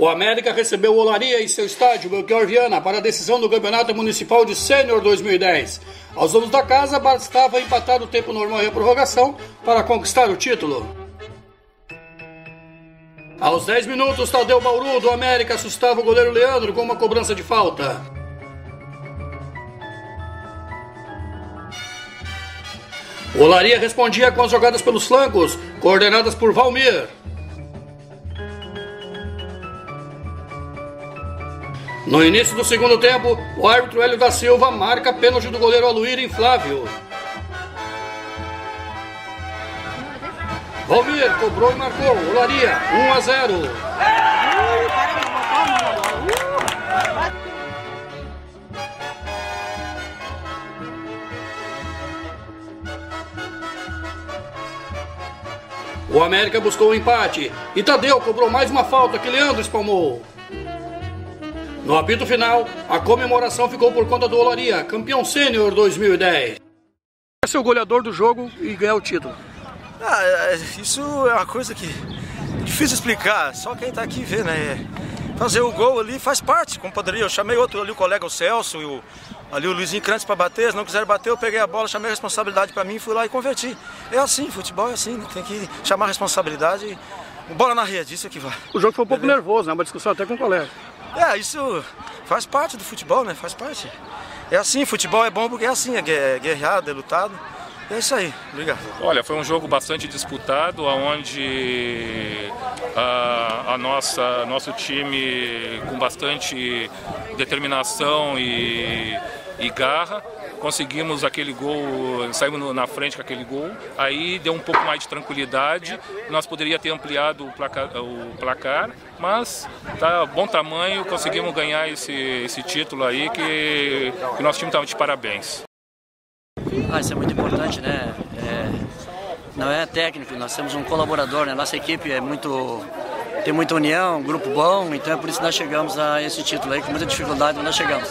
O América recebeu Olaria em seu estádio, Belchior Viana, para a decisão do Campeonato Municipal de Sênior 2010. Aos donos da casa, bastava empatar o tempo normal e a prorrogação para conquistar o título. Aos 10 minutos, Tadeu Bauru do América assustava o goleiro Leandro com uma cobrança de falta. Olaria respondia com as jogadas pelos flancos, coordenadas por Valmir. No início do segundo tempo, o árbitro Hélio da Silva marca pênalti do goleiro Aluir em Flávio. Valmir cobrou e marcou. Olaria, 1 a 0. O América buscou o um empate e Tadeu cobrou mais uma falta que Leandro espalmou. No apito final, a comemoração ficou por conta do Olaria, campeão sênior 2010. É ser o goleador do jogo e ganhar o título. Ah, é, isso é uma coisa que é difícil explicar, só quem tá aqui vê, né? Fazer o gol ali faz parte, como poderia. Eu chamei outro ali, o colega o Celso e o, ali o Luizinho Crantes para bater, se não quiseram bater, eu peguei a bola, chamei a responsabilidade para mim, fui lá e converti. É assim, futebol é assim, né? tem que chamar a responsabilidade e bola na rede, isso é que vai. O jogo foi um pouco Beleza? nervoso, né? Uma discussão até com o colega. É, isso faz parte do futebol, né? Faz parte. É assim, futebol é bom porque é assim, é guerreado, é lutado. É isso aí, obrigado. Olha, foi um jogo bastante disputado, onde a, a nossa nosso time com bastante determinação e, e garra conseguimos aquele gol, saímos na frente com aquele gol, aí deu um pouco mais de tranquilidade, nós poderíamos ter ampliado o placar, o placar mas tá bom tamanho, conseguimos ganhar esse, esse título aí que, que nosso time está de parabéns. Ah, isso é muito importante, né? É, não é técnico, nós temos um colaborador, né? Nossa equipe é muito tem muita união, um grupo bom, então é por isso que nós chegamos a esse título aí, com muita dificuldade nós chegamos.